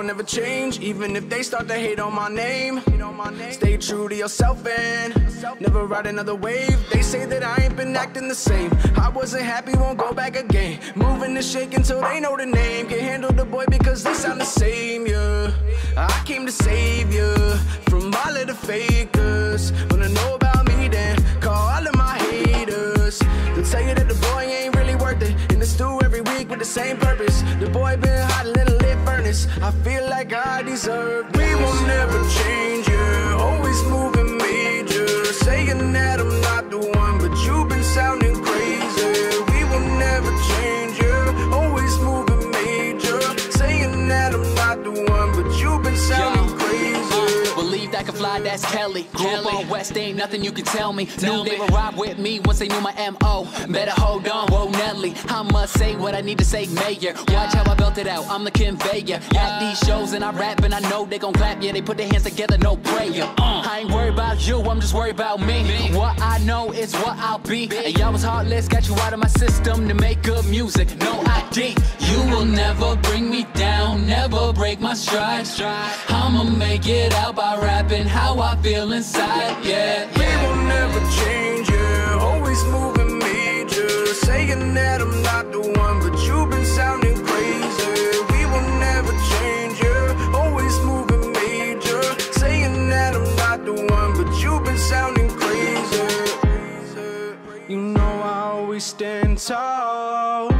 will never change, even if they start to hate on my name. Stay true to yourself and never ride another wave. They say that I ain't been acting the same. I wasn't happy, won't go back again. Moving and shake until they know the name. Can't handle the boy because they sound the same, yeah. I came to save you from all of the fakers. Wanna know about me, then call all of my haters. They'll tell you that the boy ain't really worth it. In the stew every week with the same purpose. The boy been furnace. I feel like I deserve. We will never change, yeah. Always moving major. Saying that I'm not the one, but you've been sounding crazy. We will never change, yeah. Always moving major. Saying that I'm not the one, but you've been sounding crazy. Uh, believe that can fly, that's Kelly. Grew up on West, ain't nothing you can tell me. knew they would ride with me once they knew my MO. Better hold on, whoa, Nelly. I must say what I need to say, Mayor. Watch how I built it out, I'm the conveyor. At these shows and I rap and I know they gon' clap, yeah, they put their hands together, no prayer. Uh, I ain't worried about you, I'm just worried about me. What I know is what I'll be. And y'all was heartless, got you out of my system to make good music, no ID. You will never bring me down, never break my stride. I'ma make it out by rapping how I feel inside, yeah. We will never change, yeah. Always moving major. Saying that I'm not the one, but you've been sounding crazy. We will never change, yeah. Always moving major. Saying that I'm not the one, but you've been sounding crazy. You know I always stand tall.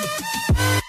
Thank you.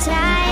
time.